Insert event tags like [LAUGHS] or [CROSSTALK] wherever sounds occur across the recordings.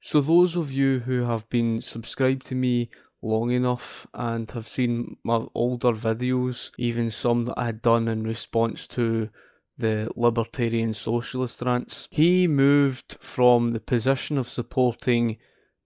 So, those of you who have been subscribed to me long enough and have seen my older videos, even some that I had done in response to the libertarian socialist rants, he moved from the position of supporting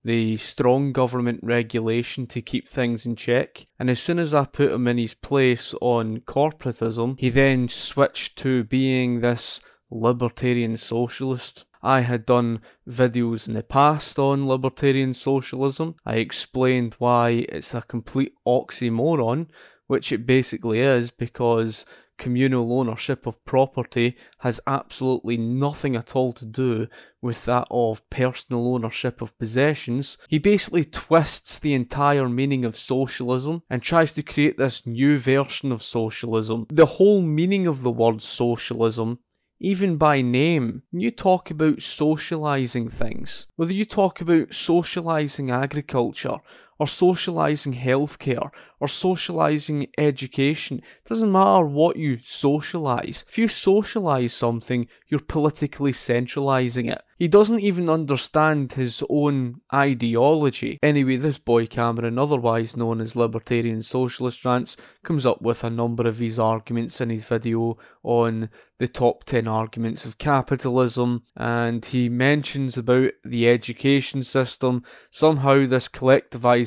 the strong government regulation to keep things in check. And as soon as I put him in his place on corporatism, he then switched to being this libertarian socialist. I had done videos in the past on libertarian socialism. I explained why it's a complete oxymoron, which it basically is because communal ownership of property has absolutely nothing at all to do with that of personal ownership of possessions. He basically twists the entire meaning of socialism and tries to create this new version of socialism. The whole meaning of the word socialism even by name, When you talk about socialising things, whether you talk about socialising agriculture or socialising healthcare or socialising education. It doesn't matter what you socialise. If you socialise something, you're politically centralising it. He doesn't even understand his own ideology. Anyway, this boy Cameron, otherwise known as Libertarian Socialist Rants, comes up with a number of these arguments in his video on the top 10 arguments of capitalism, and he mentions about the education system. Somehow, this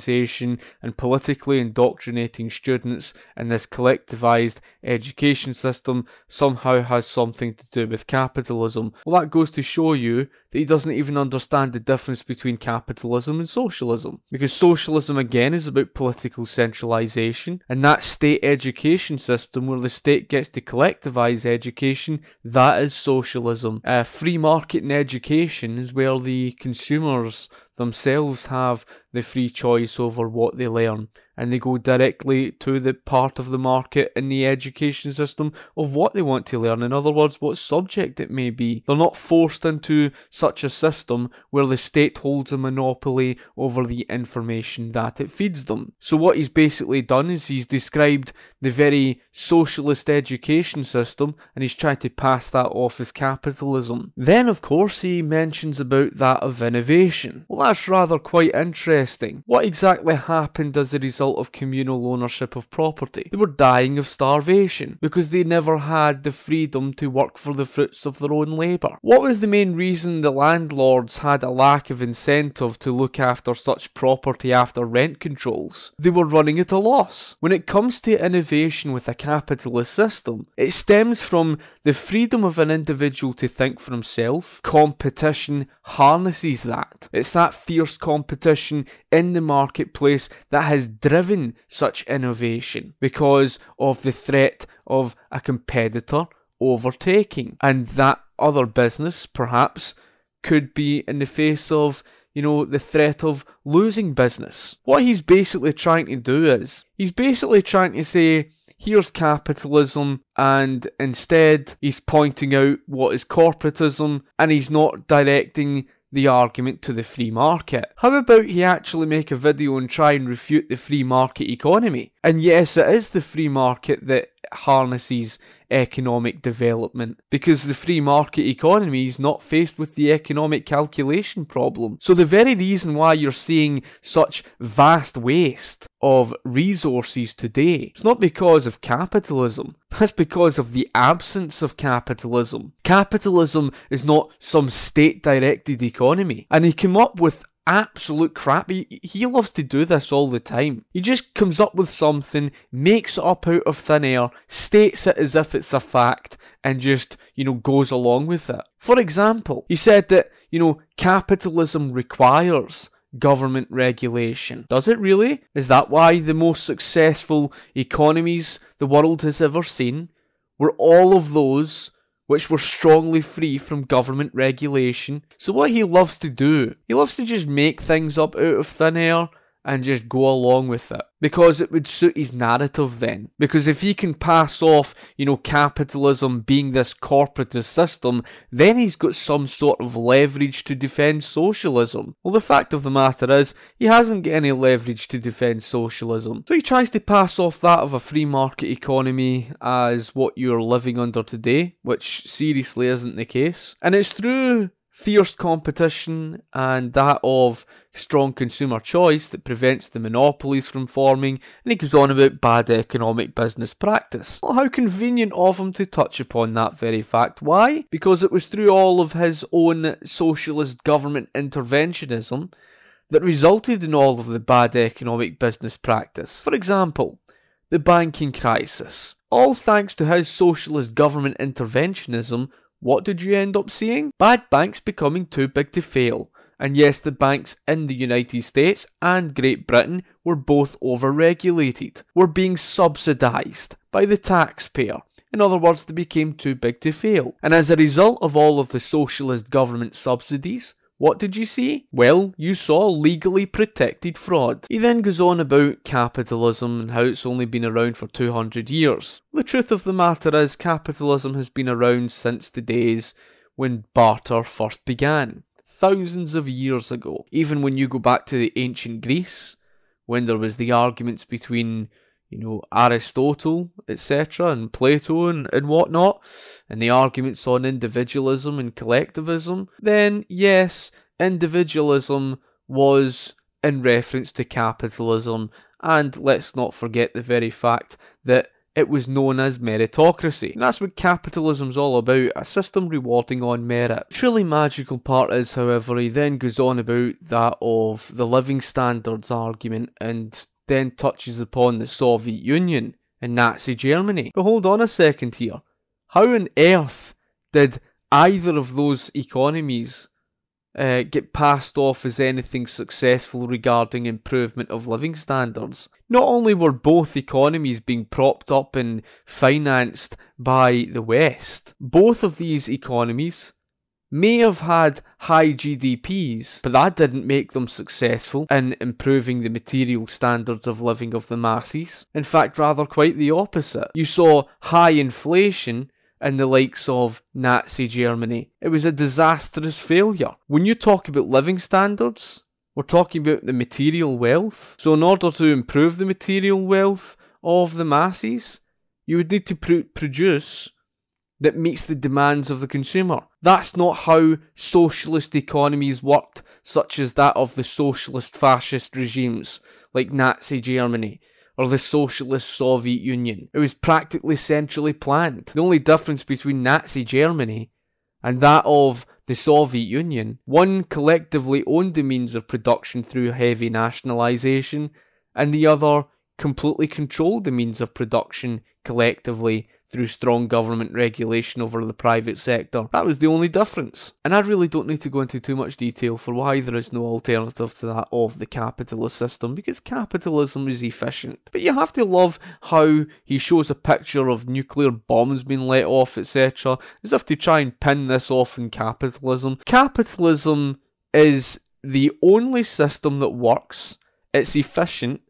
collectivization and politically indoctrinating students in this collectivized education system somehow has something to do with capitalism. Well, that goes to show you that he doesn't even understand the difference between capitalism and socialism. Because socialism, again, is about political centralisation, and that state education system where the state gets to collectivise education, that is socialism. Uh, free market in education is where the consumers themselves have the free choice over what they learn and they go directly to the part of the market in the education system of what they want to learn. In other words, what subject it may be. They're not forced into such a system where the state holds a monopoly over the information that it feeds them. So, what he's basically done is he's described the very socialist education system and he's tried to pass that off as capitalism. Then, of course, he mentions about that of innovation. Well, that's rather quite interesting. What exactly happened as a result? Result of communal ownership of property. They were dying of starvation because they never had the freedom to work for the fruits of their own labour. What was the main reason the landlords had a lack of incentive to look after such property after rent controls? They were running at a loss. When it comes to innovation with a capitalist system, it stems from the freedom of an individual to think for himself. Competition harnesses that. It's that fierce competition in the marketplace that has driven driven such innovation because of the threat of a competitor overtaking. And that other business, perhaps, could be in the face of, you know, the threat of losing business. What he's basically trying to do is, he's basically trying to say, here's capitalism, and instead he's pointing out what is corporatism, and he's not directing the argument to the free market. How about he actually make a video and try and refute the free market economy? And yes, it is the free market that harnesses economic development because the free market economy is not faced with the economic calculation problem. So, the very reason why you're seeing such vast waste of resources today, it's not because of capitalism, [LAUGHS] that's because of the absence of capitalism. Capitalism is not some state directed economy. And he came up with absolute crap. He, he loves to do this all the time. He just comes up with something, makes it up out of thin air, states it as if it's a fact, and just, you know, goes along with it. For example, he said that, you know, capitalism requires government regulation. Does it really? Is that why the most successful economies the world has ever seen were all of those which were strongly free from government regulation. So, what he loves to do, he loves to just make things up out of thin air and just go along with it because it would suit his narrative then. Because if he can pass off, you know, capitalism being this corporatist system, then he's got some sort of leverage to defend socialism. Well, the fact of the matter is, he hasn't got any leverage to defend socialism. So he tries to pass off that of a free market economy as what you're living under today, which seriously isn't the case. And it's through fierce competition and that of strong consumer choice that prevents the monopolies from forming, and he goes on about bad economic business practice. Well, how convenient of him to touch upon that very fact. Why? Because it was through all of his own socialist government interventionism that resulted in all of the bad economic business practice. For example, the banking crisis. All thanks to his socialist government interventionism, what did you end up seeing? Bad banks becoming too big to fail. And yes, the banks in the United States and Great Britain were both overregulated, were being subsidised by the taxpayer. In other words, they became too big to fail. And as a result of all of the socialist government subsidies, what did you see? Well, you saw legally protected fraud. He then goes on about capitalism and how it's only been around for 200 years. The truth of the matter is, capitalism has been around since the days when barter first began thousands of years ago. Even when you go back to the ancient Greece, when there was the arguments between, you know, Aristotle, etc., and Plato and, and whatnot, and the arguments on individualism and collectivism, then yes, individualism was in reference to capitalism, and let's not forget the very fact that it was known as meritocracy. And that's what capitalism's all about, a system rewarding on merit. The truly magical part is, however, he then goes on about that of the living standards argument and then touches upon the Soviet Union and Nazi Germany. But hold on a second here. How on earth did either of those economies uh, get passed off as anything successful regarding improvement of living standards. Not only were both economies being propped up and financed by the West, both of these economies may have had high GDPs, but that didn't make them successful in improving the material standards of living of the masses. In fact, rather quite the opposite. You saw high inflation in the likes of Nazi Germany. It was a disastrous failure. When you talk about living standards, we're talking about the material wealth. So, in order to improve the material wealth of the masses, you would need to pr- produce that meets the demands of the consumer. That's not how socialist economies worked, such as that of the socialist fascist regimes like Nazi Germany or the Socialist Soviet Union. It was practically centrally planned. The only difference between Nazi Germany and that of the Soviet Union, one collectively owned the means of production through heavy nationalisation, and the other completely controlled the means of production collectively through strong government regulation over the private sector. That was the only difference. And I really don't need to go into too much detail for why there is no alternative to that of the capitalist system, because capitalism is efficient. But you have to love how he shows a picture of nuclear bombs being let off, etc., as if to try and pin this off in capitalism. Capitalism is the only system that works, it's efficient,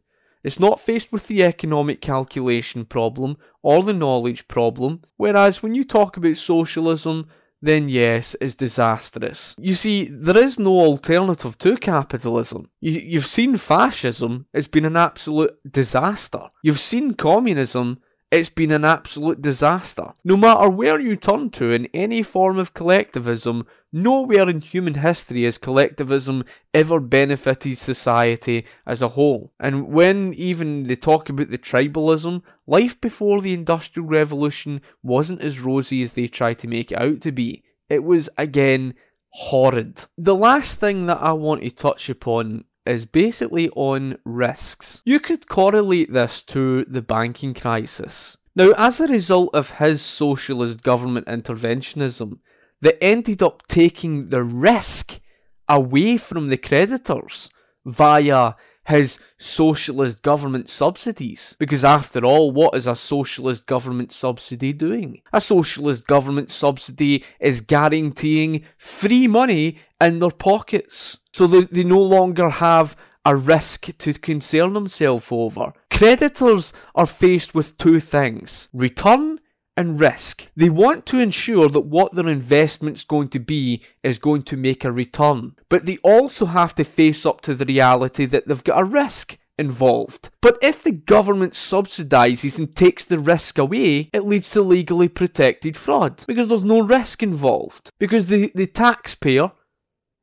it's not faced with the economic calculation problem or the knowledge problem, whereas when you talk about socialism, then yes, it's disastrous. You see, there is no alternative to capitalism. You, have seen fascism, it's been an absolute disaster. You've seen communism, it's been an absolute disaster. No matter where you turn to in any form of collectivism, nowhere in human history has collectivism ever benefited society as a whole. And when even they talk about the tribalism, life before the Industrial Revolution wasn't as rosy as they try to make it out to be. It was, again, horrid. The last thing that I want to touch upon is basically on risks. You could correlate this to the banking crisis. Now, as a result of his socialist government interventionism, they ended up taking the risk away from the creditors via his socialist government subsidies. Because after all, what is a socialist government subsidy doing? A socialist government subsidy is guaranteeing free money in their pockets. So they, they no longer have a risk to concern themselves over. Creditors are faced with two things return and risk. They want to ensure that what their investment's going to be is going to make a return. But they also have to face up to the reality that they've got a risk involved. But if the government subsidises and takes the risk away, it leads to legally protected fraud because there's no risk involved. Because the, the taxpayer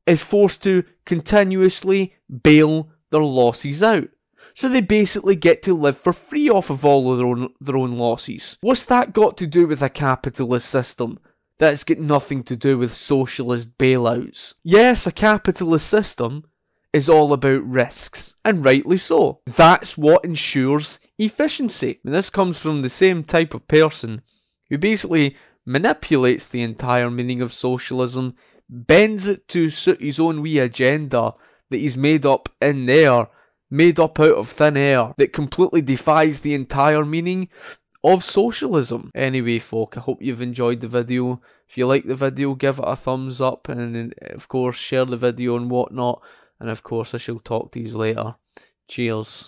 is forced to continuously bail their losses out. So they basically get to live for free off of all of their own, their own losses. What's that got to do with a capitalist system? That's got nothing to do with socialist bailouts. Yes, a capitalist system is all about risks, and rightly so. That's what ensures efficiency. And this comes from the same type of person who basically manipulates the entire meaning of socialism, bends it to suit his own wee agenda that he's made up in there, made up out of thin air, that completely defies the entire meaning of socialism. Anyway, folk, I hope you've enjoyed the video. If you like the video, give it a thumbs up and, of course, share the video and whatnot. And of course, I shall talk to you later. Cheers.